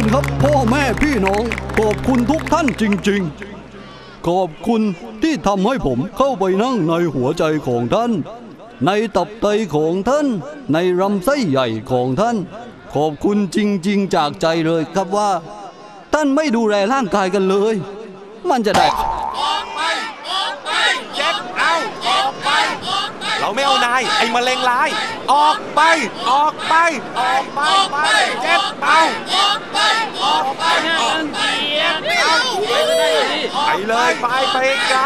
คุณครับพ่อแม่พี่น้อง ขอบคุณทุกท่านจริง ๆ ขอบคุณที่ทำให้ผมเข้าไปนั่งในหัวใจของท่าน ในตับไตของท่าน ในลำไส้ใหญ่ของท่าน ขอบคุณจริง ๆ จากใจเลยครับว่า ท่านไม่ดูแลร่างกายกันเลย มันจะได้ เจ็บเอาออกไป เราไม่เอานายไอ้มะเร็งร้าย ออกไป ออกไป ออกไปไปเจ็บเอาออกไป ออกไปออกไปไปเลยไปไปไกล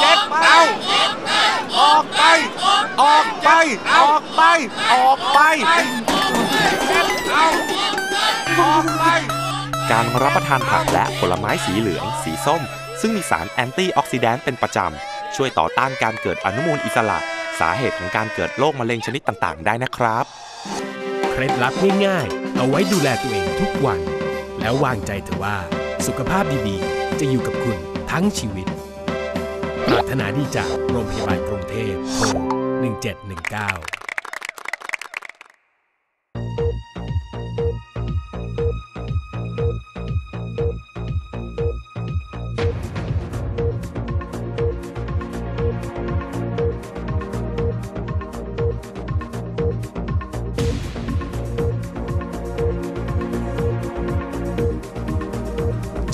เจ็บเอาออกไป ออกไป ออกไป ออกไปเจ็บเอาออกไปการรับประทานผักและผลไม้สีเหลือง สีส้ม ซึ่งมีสารแอนตี้ออกซิแดนต์เป็นประจำ ช่วยต่อต้านการเกิดอนุมูลอิสระ สาเหตุของการเกิดโรคมะเร็งชนิดต่างๆ ได้นะครับ เคล็ดลับง่ายๆ เอาไว้ดูแลตัวเองทุกวัน แล้ววางใจเถอะว่า สุขภาพดีๆ จะอยู่กับคุณทั้งชีวิตปรารถนาดีจากโรงพยาบาลกรุงเทพโทร1719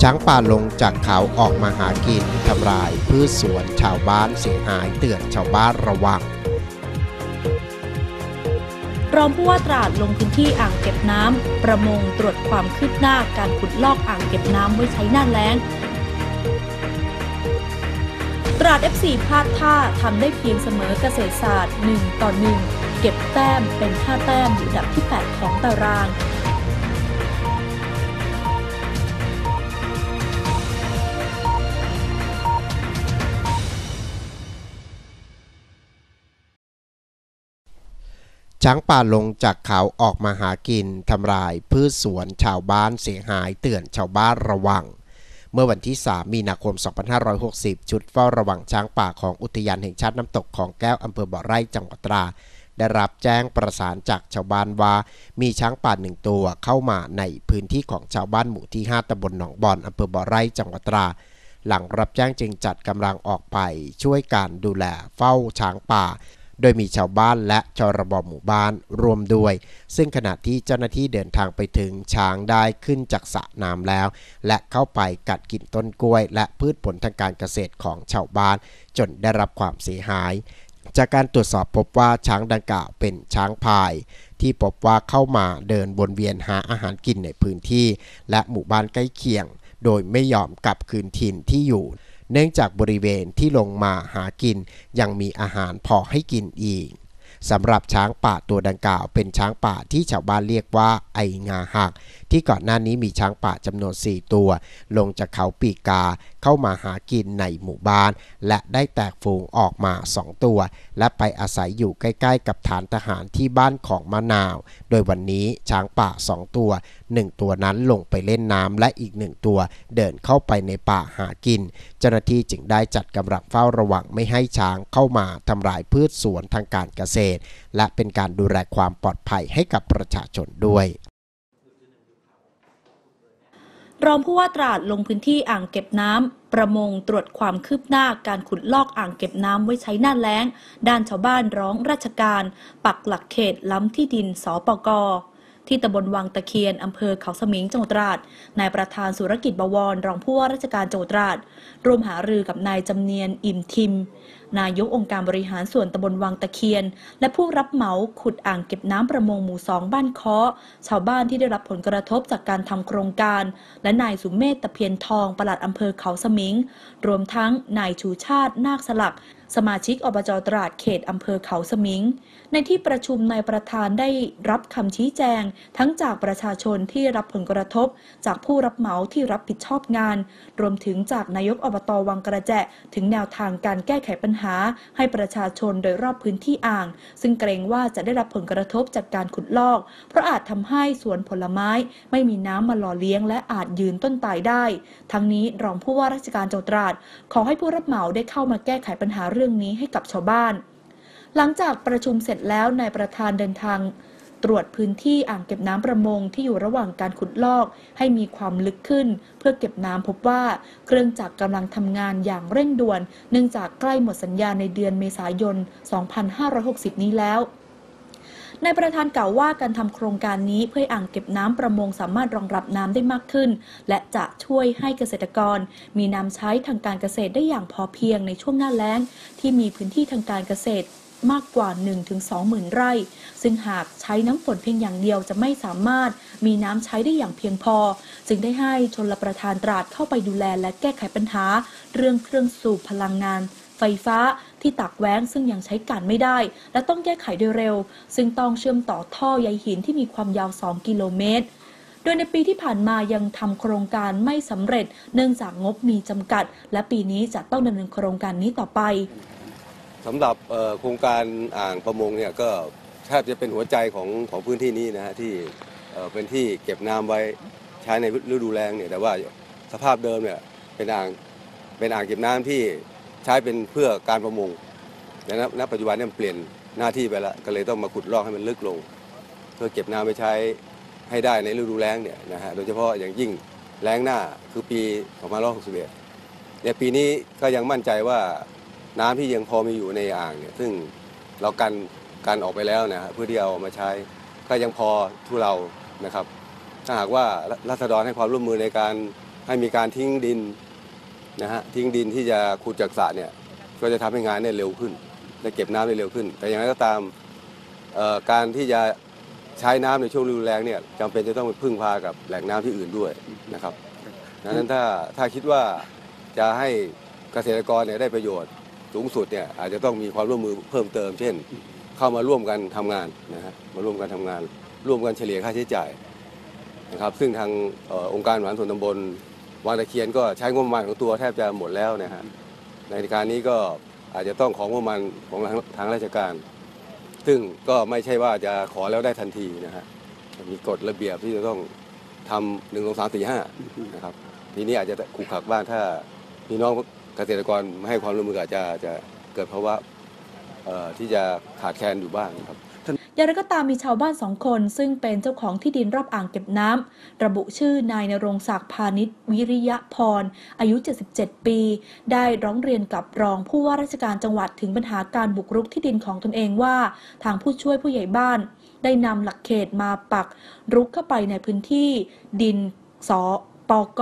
ช้างป่าลงจากเขาออกมาหากินทำลายพืชสวนชาวบ้านเสียหายเตือนชาวบ้านระวังรองผู้ว่าตราดลงพื้นที่อ่างเก็บน้ำประมงตรวจความคืบหน้าการขุดลอกอ่างเก็บน้ำไว้ใช้หน้าแล้ง ตราด F4 พลาดท่าทำได้เพียงเสมอเกษตรศาสตร์ 1 ต่อ 1 เก็บแต้มเป็น 5 แต้มอยู่ดับที่ 8 ของตาราง ช้างป่าลงจากเขาออกมาหากินทำลายพืชสวนชาวบ้านเสียหายเตือนชาวบ้านระวัง เมื่อวันที่ 3 มีนาคม 2560 ชุดเฝ้าระวังช้างป่าของอุทยานแห่งชาติน้ำตกของแก้วอำเภอบ่อไร่จังหวัดตราดได้รับแจ้งประสานจากชาวบ้านว่า มีช้างป่าหนึ่งตัวเข้ามาในพื้นที่ของชาวบ้านหมู่ที่ 5ตำบลหนองบอนอำเภอบ่อไร่จังหวัดตราดหลังรับแจ้งจึงจัดกำลังออกไปช่วยการดูแลเฝ้าช้างป่า โดยมีชาวบ้านและชรบหมู่บ้านรวมด้วย ซึ่งขณะที่เจ้าหน้าที่เดินทางไปถึงช้างได้ขึ้นจากสระน้ำแล้ว และเข้าไปกัดกินต้นกล้วย และพืชผลทางการเกษตรของชาวบ้าน จนได้รับความเสียหาย จากการตรวจสอบพบว่าช้างดังกล่าวเป็นช้างพายที่พบว่าเข้ามาเดินวนเวียนหาอาหารกินในพื้นที่ และหมู่บ้านใกล้เคียง โดยไม่ยอมกลับคืนถิ่นที่อยู่ เนื่องจากบริเวณที่ลงมาหากินยังมีอาหารพอให้กินอีกสำหรับช้างป่าตัวดังกล่าวเป็นช้างป่าที่ชาวบ้านเรียกว่าไองาหัก ที่ก่อนหน้านี้มีช้างป่าจำนวน 4 ตัว ลงจากเขาปีกาเข้ามาหากินในหมู่บ้าน และได้แตกฝูงออกมา 2 ตัว และไปอาศัยอยู่ใกล้ๆ กับฐานทหารที่บ้านของมะนาว โดยวันนี้ช้างป่า 2 ตัว 1 ตัวนั้นลงไปเล่นน้ำและอีก1ตัว เดินเข้าไปในป่าหากิน เจ้าหน้าที่จึงได้จัดกำลังเฝ้าระวังไม่ให้ช้างเข้ามาทำลายพืชสวนทางการเกษตร และเป็นการดูแลความปลอดภัยให้กับประชาชนด้วย รองผู้ว่าตราดลงพื้นที่อ่างเก็บน้ำประมงตรวจความคืบหน้าการขุดลอกอ่างเก็บน้ำไว้ใช้หน้าแล้ง ด้านชาวบ้านร้องราชการ ปักหลักเขตล้ำที่ดินสปกที่ตำบลวังตะเคียน อำเภอเขาสมิงจังหวัดตราด นายประธานสุรกิจบวร รองผู้ว่าราชการจังหวัดตราด ร่วมหารือกับนายจำเนียน อิ่มทิม นายกองค์การบริหารส่วนตำบลวังตะเคียน และผู้รับเหมาขุดอ่างเก็บน้ำประมงหมู่สองบ้านเคาะชาวบ้านที่ได้รับผลกระทบจากการทำโครงการ และนายสุมเมธตะเพียนทองปลัดอำเภอเขาสมิง รวมทั้งนายชูชาตินาคสลัก สมาชิกอบจตราดเขตอำเภอเขาสมิง ในที่ประชุมนายประธานได้รับคำชี้แจง ทั้งจากประชาชนที่รับผลกระทบ จากผู้รับเหมาที่รับผิดชอบงาน รวมถึงจากนายกอบตวังกระแจถึงแนวทางการแก้ไขปัญหาให้ประชาชนโดยรอบพื้นที่อ่าง ซึ่งเกรงว่าจะได้รับผลกระทบจากการขุดลอก เพราะอาจทำให้สวนผลไม้ ไม่มีน้ำมาหล่อเลี้ยง และอาจยืนต้นตายได้ ทั้งนี้รองผู้ว่าราชการจังหวัดตราดขอให้ผู้รับเหมาได้เข้ามาแก้ไขปัญหาเรื่องนี้ให้กับชาวบ้าน หลังจากประชุมเสร็จแล้วนายประธานเดินทาง ตรวจพื้นที่อ่างเก็บน้ำประมงที่อยู่ระหว่างการขุดลอก ให้มีความลึกขึ้น เพื่อเก็บน้ำพบว่าเครื่องจักรกำลังทำงานอย่างเร่งด่วน เนื่องจากใกล้หมดสัญญาในเดือนเมษายน 2560 นี้แล้วนายประธานกล่าวว่าการทำโครงการนี้เพื่ออ่างเก็บน้ำประมงสามารถรองรับน้ำได้มากขึ้น และจะช่วยให้เกษตรกร มีน้ำใช้ทางการเกษตรได้อย่างพอเพียงในช่วงหน้าแล้ง ที่มีพื้นที่ทางการเกษตร มากกว่า 1-2หมื่นไร่ ซึ่งหากใช้น้ำฝนเพียงอย่างเดียวจะไม่สามารถมีน้ำใช้ได้อย่างเพียงพอ จึงได้ให้ชนรประทานตราดเข้าไปดูแลและแก้ไขปัญหา เรื่องเครื่องสูบพลังงานไฟฟ้าที่ตักแว้งซึ่งยังใช้การไม่ได้ และต้องแก้ไขโดยเร็ว ซึ่งต้องเชื่อมต่อท่อใยหินที่มีความยาว 2 กิโลเมตร โดยในปีที่ผ่านมายังทำโครงการไม่สำเร็จ เนื่องจากงบมีจำกัด และปีนี้จะต้องดำเนินโครงการนี้ต่อไป สำหรับโครงการอ่างประมงเนี่ยก็แทบจะเป็นหัวใจของของพื้นที่นี้นะฮะที่เป็นที่เก็บน้ำไว้ใช้ในฤดูแล้งเนี่ยแต่ว่าสภาพเดิมเนี่ยเป็นอ่างเป็นอ่างเก็บน้ำที่ใช้เป็นเพื่อการประมงแต่ณปัจจุบันเนี่ยเปลี่ยนหน้าที่ไปแล้วก็เลยต้องมาขุดลอกให้มันลึกลง เพื่อเก็บน้ำไปใช้ให้ได้ในฤดูแล้งเนี่ยนะฮะโดยเฉพาะอย่างยิ่งแล้งหน้าคือปี 2561เนี่ยปีนี้ก็ยังมั่นใจว่า น้ำที่ยังพอมีอยู่ในอ่างเนี่ยซึ่งเรากันกันออกไปแล้วนะเพื่อที่เอามาใช้ก็ยังพอทุเรานะครับ ถ้าหากว่ารัษฎรให้ความร่วมมือในการให้มีการทิ้งดินนะฮะทิ้งดินที่จะขุดจากสระเนี่ยก็จะทำให้งานได้เร็วขึ้นได้เก็บน้ำได้เร็วขึ้น แต่อย่างไรก็ตามการที่จะใช้น้ำในช่วงฤดูแล้งเนี่ยจำเป็นจะต้องไปพึ่งพากับแหล่งน้ำที่อื่นด้วยนะครับดังนั้นถ้าถ้าคิดว่าจะให้เกษตรกรเนี่ยได้ประโยชน์ สูงสุดเนี่ยอาจจะต้องมีความร่วมมือเพิ่มเติม เช่น เข้ามาร่วมกันทำงานนะฮะมาร่วมกันทำงาน ร่วมกันเฉลี่ยค่าใช้จ่ายนะครับซึ่งทางออองค์การบริหารส่วนตำบลวังตะเคียนก็ใช้งบประมาณของตัวแทบจะหมดแล้วนะฮะในการนี้ก็อาจจะต้องของงบประมาณของทางทางราชการ ซึ่งก็ไม่ใช่ว่าจะขอแล้วได้ทันทีนะฮะมีกฎระเบียบที่จะต้องทำหนึ่งสองสามสี่ห้านะครับทีนี้อาจจะขูกขักบ้างถ้าพี่น้อง เกษตรกรไม่ให้ความร่วมมืออาจจะจะเกิดภาวะเอ่อที่จะขาดแคลนอยู่บ้างครับอย่างไรก็ตามมีชาวบ้านสองคน ซึ่งเป็นเจ้าของที่ดินรอบอ่างเก็บน้ำระบุชื่อนายนรงศักดิ์พาณิชวิริยพร อายุ 77 ปี ได้ร้องเรียนกับรองผู้ว่าราชการจังหวัดถึงปัญหาการบุกรุกที่ดินของตนเองว่า ทางผู้ช่วยผู้ใหญ่บ้าน ได้นำหลักเขตมาปักรุกเข้าไปในพื้นที่ดินส ปก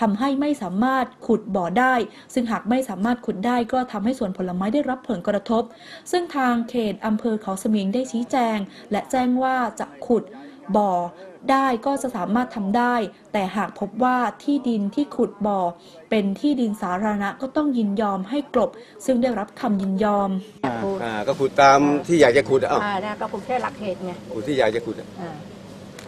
ทำให้ไม่สามารถขุดบ่อได้ ซึ่งหากไม่สามารถขุดได้ก็ทำให้สวนผลไม้ได้รับผลกระทบ ซึ่งทางเขตอำเภอเขาสมิงได้ชี้แจง และแจ้งว่าจะขุดบ่อได้ก็จะสามารถทำได้ แต่หากพบว่าที่ดินที่ขุดบ่อ เป็นที่ดินสาธารณะก็ต้องยินยอมให้กลบ ซึ่งได้รับคำยินยอมพูดอ่าก็ขุดตามที่อยากจะขุดอะอ่านะก็ผมแค่หลักเหตุไงขุดที่อยากจะขุดอะ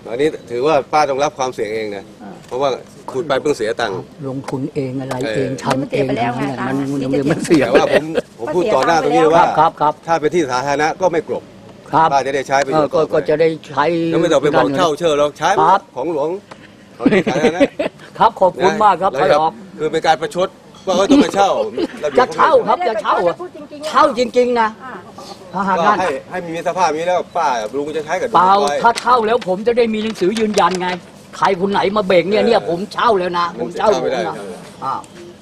อ่าอันนี้ถือว่าป้าต้องรับความเสี่ยงเองนะอ่าเพราะว่าขุดไปเพิ่งเสียตังค์ลงทุนเองอะไรเออเองทำเองมันเสียไปแล้วไงทั้งนั้นตังค์มันที่มันจะมันเสียแต่ว่าผมผมพูดต่อหน้าตรงนี้คว่ารับครับครับถ้าเป็นที่สาธารณะก็ไม่กลบครับป้าจะได้ใช้ประเอโยอชน์ก็ต่อก็จะได้ใช้แล้วไม่ต้องไปบอกเช่าเช่าเราใช้ครับของหลวงของที่สาธารณะครับขอบคุณมากครับนะพ่อหลอกคือเป็นการประชดว่าเขาต้องมาเช่าระบียบจะเช่าครับจะเช่าอะพูดจริงๆเช่าจริงๆนะอ่า ถ้าหากก็นั้นให้ให้มีสภาพนี้แล้วป้าลุงจะใช้กับเปล่าไว้ถ้าเช่าแล้วผมจะได้มีหนังสือยืนยันไง ใครคนไหนมาเบ่งเนี่ยเออเนี่ยผมเช่าแล้วนะ ผมเช่าเช่าผไม่มได้นะอ่า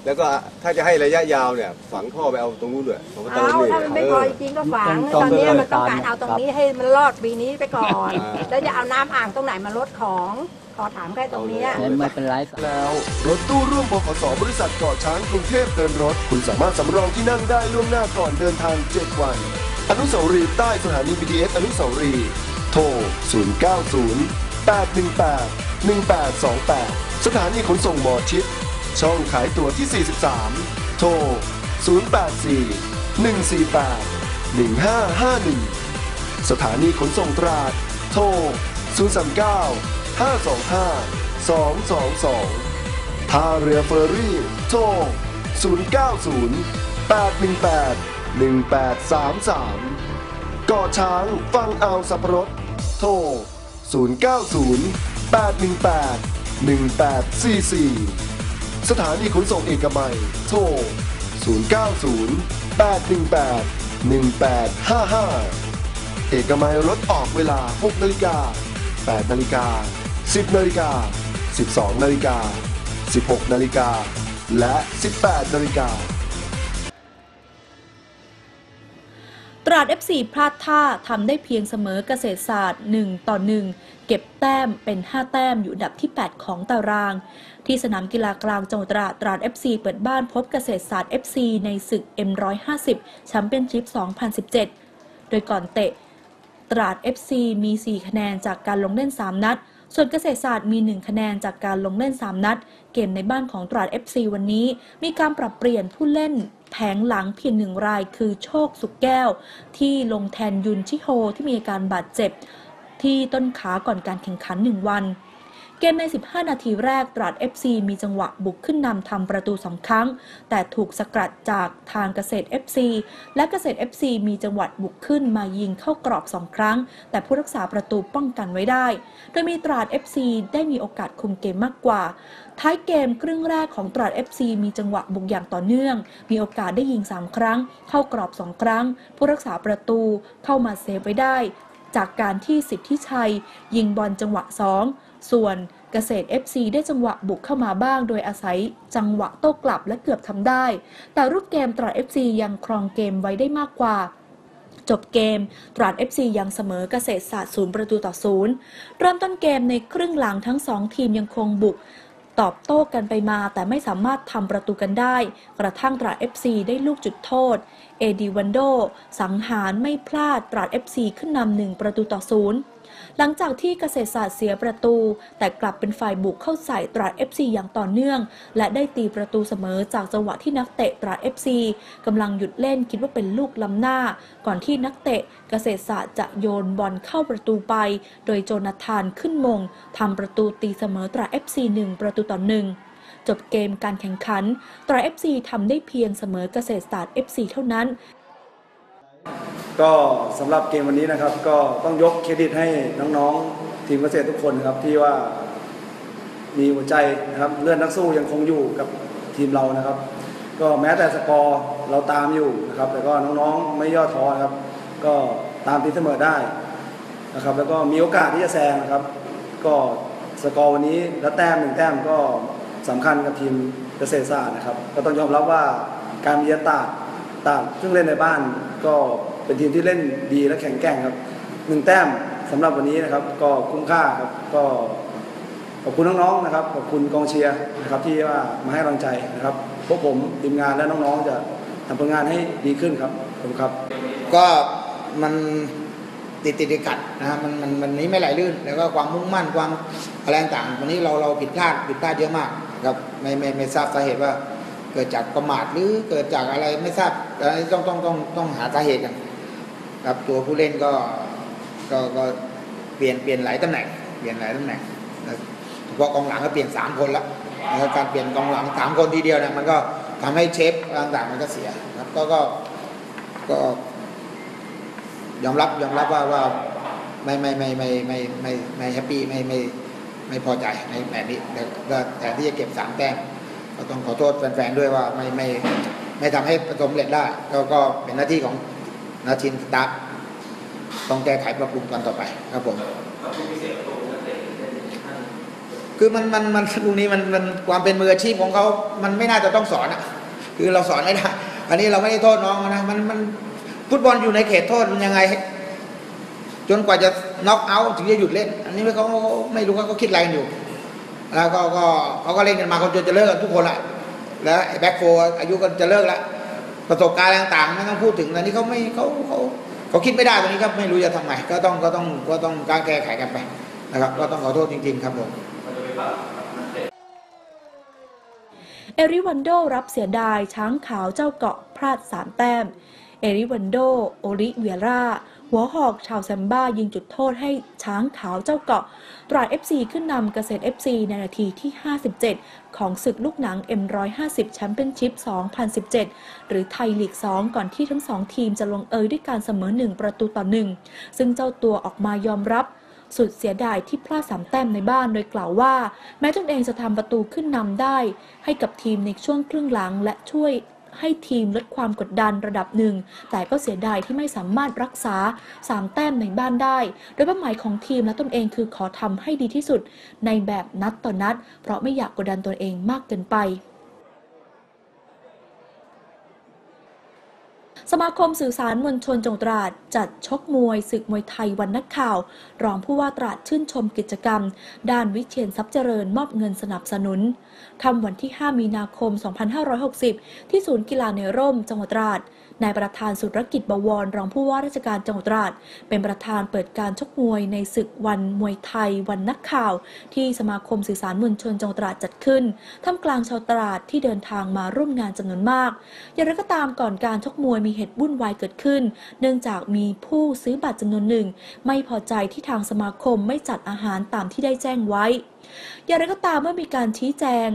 แล้วก็ถ้าจะให้ระยะยาวเนี่ยฝังท่อไปเอาตรงนู้นด้วยของเอาตะลุยถ้ามันไม่พอจริงๆก็ฝังต้องตอนนี้มันต้องต้องการเอาตรงครับนี้ให้มันรอดปีนี้ไปก่อนอ่าแล้วจะเอาน้ำอ่างตรงไหนมาลดของขอถามแค่ตรงเนี้ย ไม่เป็นไร แล้วรถตู้ร่วมบขสบริษัทเกาะช้างกรุงเทพเดินรถ คุณสามารถสำรองที่นั่งได้ล่วงหน้าก่อนเดินทาง 7 วัน อนุสาวรีย์ใต้สถานี BTS อนุสาวรีย์โทร 090 818 1828 สถานีขนส่งหมอชิด ช่องขายตั๋วที่ 43 โทร 084 148 1551สถานีขนส่งตราด โทร 039 525 222 ท่าเรือเฟอร์รี่ โทร 090 818 1833กาะช้างฟังเอาสับรดโทร 090 818 1844 สถานีขนส่งเอกมัย โทร 090 818 1855 เอกมัยรถออกเวลา 6 นาฬิกา 8 นาฬิกา 10 นาฬิกา 12 นาฬิกา 16 นาฬิกา และ 18 นาฬิกา ตราด FC พลาดท่าทำได้เพียงเสมอเกษตรศาสตร์ 1 ต่อ 1 เก็บแต้มเป็น 5 แต้มอยู่ดับที่ 8 ของตาราง ที่สนามกีฬากลางจังหวัดตราดตราด FC เปิดบ้านพบเกษตรศาสตร์ FC ในศึก M150 แชมเปี้ยนชิพ 2017 โดยก่อนเตะ ตราด FC มี 4 คะแนนจากการลงเล่น 3 นัด ส่วนเกษตรศาสตร์มี 1 คะแนนจากการลงเล่น 3 นัด เกมในบ้านของตราด FC วันนี้ มีการปรับเปลี่ยนผู้เล่น แผงหลังเพียงหนึ่งรายคือโชคสุกแก้ว ที่ลงแทนยุนชิโฮที่มีอาการบาดเจ็บ ที่ต้นขาก่อนการแข่งขันหนึ่งวัน เกมใน 15 นาทีแรกตราด FC มีจังหวะบุกขึ้นนำทำประตูสองครั้ง แต่ถูกสกัดจากทางเกษตร FC และเกษตร FC มีจังหวะบุกขึ้นมายิงเข้ากรอบสองครั้ง แต่ผู้รักษาประตูป้องกันไว้ได้ โดยมีตราด FC ได้มีโอกาสคุมเกมมากกว่า ท้ายเกมครึ่งแรกของตราด FC มีจังหวะบุกอย่างต่อเนื่อง มีโอกาสได้ยิง 3 ครั้ง เข้ากรอบ 2 ครั้ง ผู้รักษาประตูเข้ามาเซฟไว้ได้ จากการที่สิทธิชัย ยิงบอลจังหวะ 2 ส่วนเกษตร FC ได้จังหวะบุกเข้ามาบ้าง โดยอาศัยจังหวะโต้กลับและเกือบทำได้ แต่รูปเกมตราด FC ยังครองเกมไว้ได้มากกว่า จบเกม ตราด FC ยังเสมอเกษตรศาสตร์ศูนย์ประตูต่อศูนย์เริ่มต้นเกมในครึ่งหลังทั้งสองทีมยังคงบุกตอบโต้กันไปมาแต่ไม่สามารถทำประตูกันได้ กระทั่งตราด FC ได้ลูกจุดโทษ เอดีวันโด สังหารไม่พลาดตราด FC ขึ้นนำหนึ่งประตูต่อศูนย์ หลังจากที่เกษตรศาสตร์เสียประตู แต่กลับเป็นฝ่ายบุกเข้าใส่ตราด FC อย่างต่อเนื่อง และได้ตีประตูเสมอจากจังหวะที่นักเตะตราด FC กำลังหยุดเล่นคิดว่าเป็นลูกล้ำหน้า ก่อนที่นักเตะเกษตรศาสตร์จะโยนบอลเข้าประตูไป โดยโจนาธานขึ้นมงทำประตูตีเสมอตรา FC 1 ประตูต่อหนึ่งจบเกมการแข่งขัน ตรา FC ทำได้เพียงเสมอเกษตรศาสตร์ FC เท่านั้น ก็สำหรับเกมวันนี้นะครับ ก็ต้องยกเครดิตให้น้องๆทีมเกษตรทุกคนครับที่ว่ามีหัวใจนะครับเลือดนักสู้ยังคงอยู่กับทีมเรานะครับ ก็แม้แต่สกอร์เราตามอยู่นะครับแต่ก็น้องๆไม่ย่อท้อครับ ก็ตามตีเสมอได้นะครับ แล้วก็มีโอกาสที่จะแซงนะครับ ก็สกอร์วันนี้และแต้มหนึ่งแต้มก็สำคัญกับทีมเกษตรศาสตร์นะครับ ก็ต้องยอมรับว่าการมีตาดตาดซึ่งเล่นในบ้านก็ เป็นทีมที่เล่นดีและแข็งแกร่งครับหนึ่งแต้มสำหรับวันนี้นะครับ ก็คุ้มค่าครับก็ขอบคุณน้องๆนะครับขอบคุณกองเชียร์นะครับที่ว่ามาให้กำลังใจนะครับพวกผมทีมงานและน้องๆจะทำผลงานให้ดีขึ้นครับขอบคุณครับ ก็มันติดติดขัดนะฮะมันมันมันนี้ไม่ไหลลื่น แล้วก็ความมุ่งมั่นความอะไรต่างวันนี้เราเราผิดพลาดผิดพลาดเยอะมากครับไม่ไม่ไม่ทราบสาเหตุว่า เกิดจากประมาทหรือเกิดจากอะไรไม่ทราบแต่อันนี้ต้องต้องต้องต้องหาสาเหตุกัน ครับตัวผู้เล่นก็ก็ก็เปลี่ยนเปลี่ยนหลายตำแหน่งเปลี่ยนหลายตำแหน่งเฉพาะกองหลังก็เปลี่ยนสามคนละนะครับการเปลี่ยนกองหลังสามคนทีเดียวเนี่ยมันก็ทำให้เชฟต่างๆมันก็เสียครับก็ก็ก็ยอมรับยอมรับว่าว่าไม่ไม่ไม่ไม่ไม่ไม่ไม่แฮปปี้ไม่ไม่ไม่พอใจในแบบนี้แต่แต่ที่จะเก็บสามแต้มก็ต้องขอโทษแฟนๆด้วยว่าไม่ไม่ไม่ทำให้ประสบเร็จได้ก็ก็เป็นหน้าที่ของ นาชินสตาร์ต้องแก้ไขปรับปรุงกันต่อไปครับผมคือมันมันมันตรงนี้มันมันความเป็นมืออาชีพของเขา มันไม่น่าจะต้องสอนอะ คือเราสอนไม่ได้ อันนี้เราไม่ได้โทษน้องนะมันมันฟุตบอลอยู่ในเขตโทษมันยังไง จนกว่าจะน็อกเอาท์ถึงจะหยุดเล่น อันนี้เขาไม่รู้ว่าเขาคิดอะไรกันอยู่ แล้วก็ก็เขาก็เล่นกันมาคนจนจะเลิกกันทุกคนละแล้วแบ็คโฟอายุก็จะเลิกละ ประสบการณ์ต่างๆไม่ต้องพูดถึงอันนี้เขาไม่เขาเขาเขาคิดไม่ได้ตรงนี้ครับไม่รู้จะทำไงก็ต้องก็ต้องก็ต้องการแก้ไขกันไปนะครับก็ต้องขอโทษจริง ๆ ครับผมเอริวันโดรับเสียดายช้างขาวเจ้าเกาะ พลาด 3 แต้ม เอริวันโด โอริเวียร่า หัวหอกชาวแซมบ้ายิงจุดโทษให้ช้างขาวเจ้าเกาะ ตราด FC ขึ้นนำเกษตร FC ในนาทีที่ 57 ของศึกลูกหนัง M150 แชมเปี้ยนชิพ 2017 หรือไทยลีก 2 ก่อนที่ทั้งสองทีมจะลงเอยด้วยการเสมอ 1 ประตูต่อ 1 ซึ่งเจ้าตัวออกมายอมรับสุดเสียดายที่พลาดสามแต้มในบ้านโดยกล่าวว่า แม้ตนเองจะทำประตูขึ้นนำได้ ให้กับทีมในช่วงครึ่งหลังและช่วย ให้ทีมลดความกดดันระดับหนึ่ง แต่ก็เสียดายที่ไม่สามารถรักษา 3 แต้มในบ้านได้ โดยเป้าหมายของทีมและตนเองคือขอทำให้ดีที่สุด ในแบบนัดต่อนนัด เพราะไม่อยากกดดันตนเองมากเกินไป สมาคมสื่อสารมวลชนจังหวัดตราดจัดชกมวยศึกมวยไทยวันนักข่าว รองผู้ว่าตราดชื่นชมกิจกรรม ด้านวิเชียนทรัพย์เจริญมอบเงินสนับสนุนทำวันที่ 5 มีนาคม 2560 ที่ศูนย์กีฬาในร่มจังหวัดตราด นายประธานสุรกิจบวรรองผู้ว่าราชการจังหวัดตราด เป็นประธานเปิดการชกมวยในศึกวันมวยไทย วันนักข่าว ที่สมาคมสื่อสารมวลชนจังหวัดตราดจัดขึ้นท่ามกลางชาวตราดที่เดินทางมาร่วมงานจำนวนมาก อย่างไรก็ตามก่อนการชกมวยมีเหตุวุ่นวายเกิดขึ้น เนื่องจากมีผู้ซื้อบัตรจำนวนหนึ่ง ไม่พอใจที่ทางสมาคมไม่จัดอาหารตามที่ได้แจ้งไว้ อย่างไรก็ตามเมื่อมีการชี้แจง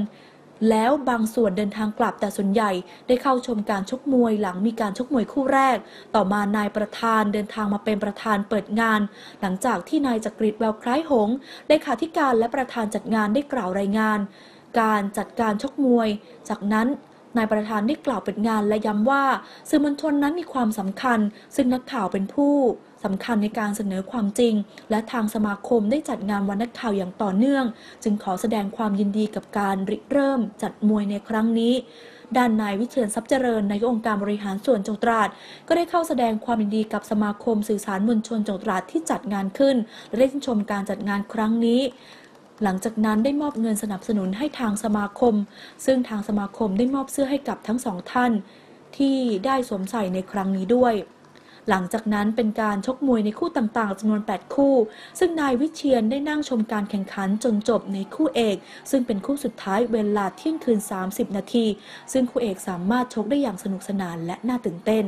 แล้วบางส่วนเดินทางกลับแต่ส่วนใหญ่ได้เข้าชมการชกมวยหลังมีการชกมวยคู่แรก ต่อมานายประธานเดินทางมาเป็นประธานเปิดงาน หลังจากที่นายจักริดแววคล้ายหงส์เลขาธิการและประธานจัดงานได้กล่าวรายงาน การจัดการชกมวย จากนั้นนายประธานได้กล่าวเปิดงานและย้ำว่า สื่อมวลชนนั้นมีความสำคัญ ซึ่งนักข่าวเป็นผู้ สำคัญในการเสนอความจริง และทางสมาคมได้จัดงานวันนักข่าวอย่างต่อเนื่อง จึงขอแสดงความยินดีกับการริเริ่มจัดมวยในครั้งนี้ด้านนายวิเชียนทรัพย์เจริญนายกองค์การบริหารส่วนจังหวัดตราด ก็ได้เข้าแสดงความยินดีกับสมาคมสื่อสารมวลชนจังหวัดตราดที่จัดงานขึ้น และได้ชื่นชมการจัดงานครั้งนี้ หลังจากนั้นได้มอบเงินสนับสนุนให้ทางสมาคม ซึ่งทางสมาคมได้มอบเสื้อให้กับทั้งสองท่าน ที่ได้สวมใส่ในครั้งนี้ด้วย หลังจากนั้นเป็นการชกมวยในคู่ต่างๆจำนวน 8 คู่ ซึ่งนายวิเชียนได้นั่งชมการแข่งขันจนจบในคู่เอก ซึ่งเป็นคู่สุดท้ายเวลาเที่ยงคืน 30 นาที ซึ่งคู่เอกสามารถชกได้อย่างสนุกสนานและน่าตื่นเต้น